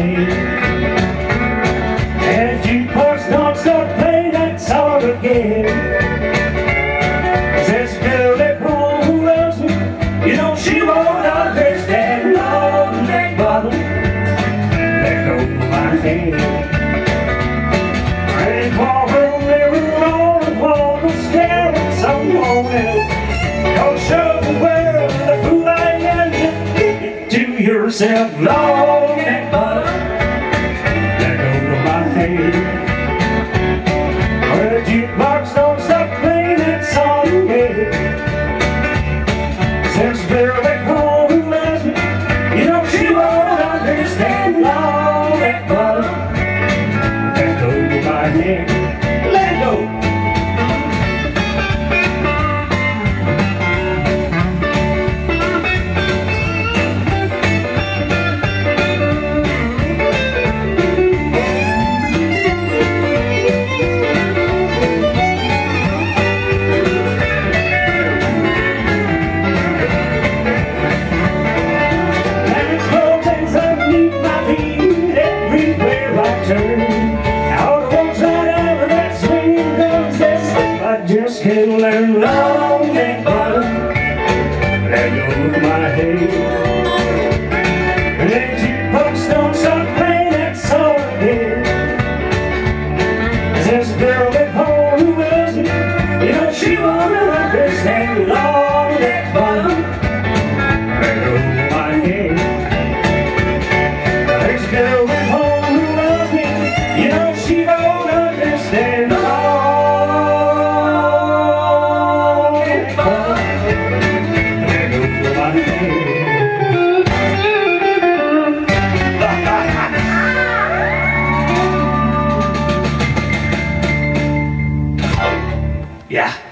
And jukebox playing that song who loves me You know she won't understand. Love that Let go my hand. Rain the at Don't show the world the fool I am. To yourself, Lord, and butter pain lonely bottom that goes my head. And then she pokes on some that's all dead. This girl at home who loves you know she won't understand. Yeah.